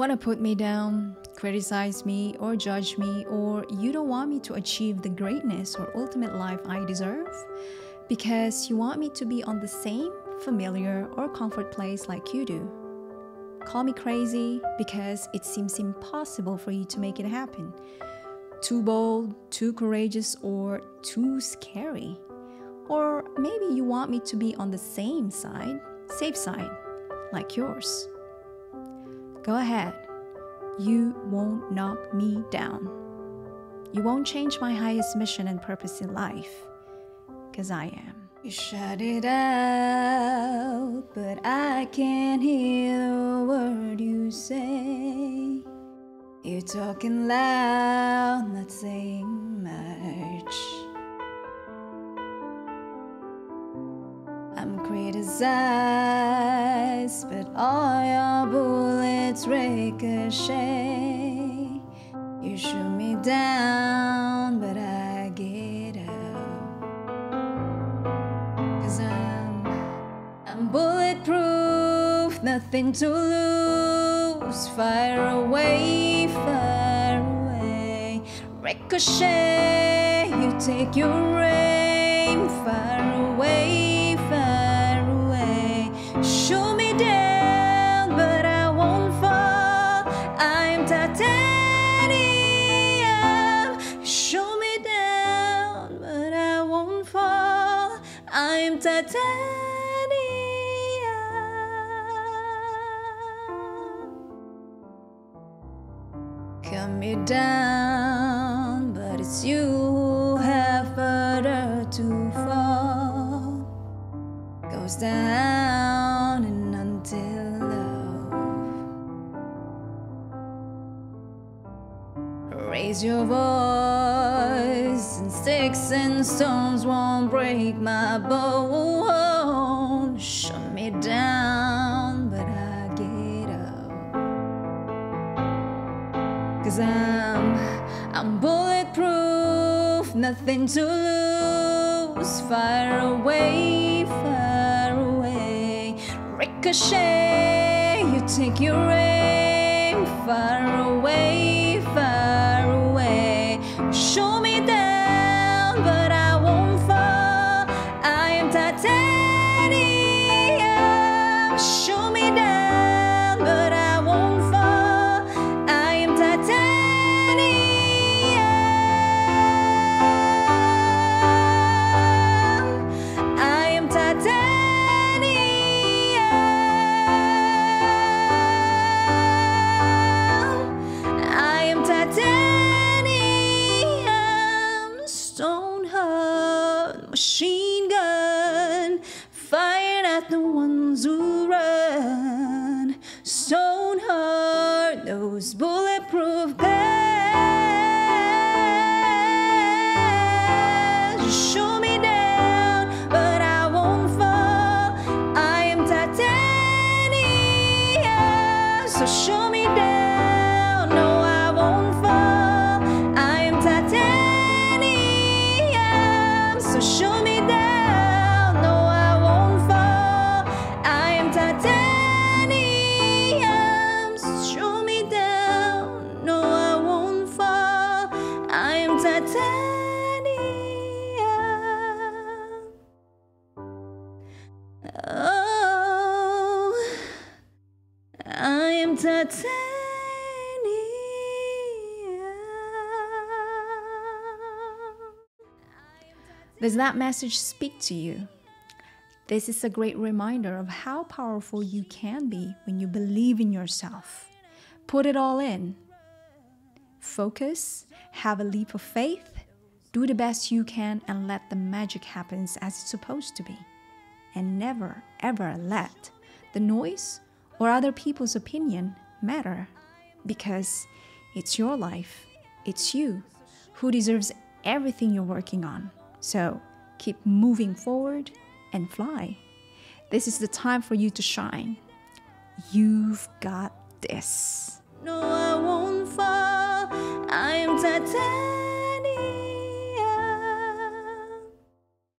Want to put me down, criticize me, or judge me, or you don't want me to achieve the greatness or ultimate life I deserve? Because you want me to be on the same familiar or comfort place like you do. Call me crazy because it seems impossible for you to make it happen. Too bold, too courageous, or too scary. Or maybe you want me to be on the same side, safe side, like yours. Go ahead. You won't knock me down. You won't change my highest mission and purpose in life, because I am. You shut it out, but I can't hear the word you say. You're talking loud, not saying much. I'm criticized, but all your bullets ricochet. You shoot me down, but I get up. Cause I'm, I'm bulletproof, nothing to lose. Fire away, fire away. Ricochet, you take your aim, I'm titanium. Shoot me down, but I won't fall. I'm titanium. Cut me down, but it's you who have further to fall. Goes down Raise your voice, and sticks and stones won't break my bone. Shut me down, but I get up. Cause I'm, I'm bulletproof, nothing to lose. Fire away, fire away. Ricochet, you take your aim. Fire away, machine gun, fired at the ones who run. Stone hard, those bulletproof glass. I am titanium. Oh, I am titanium. Does that message speak to you? This is a great reminder of how powerful you can be when you believe in yourself. Put it all in. Focus, have a leap of faith, do the best you can, and let the magic happen as it's supposed to be. And never, ever let the noise or other people's opinion matter because it's your life, it's you who deserves everything you're working on. So keep moving forward and fly. This is the time for you to shine. You've got this. No, 在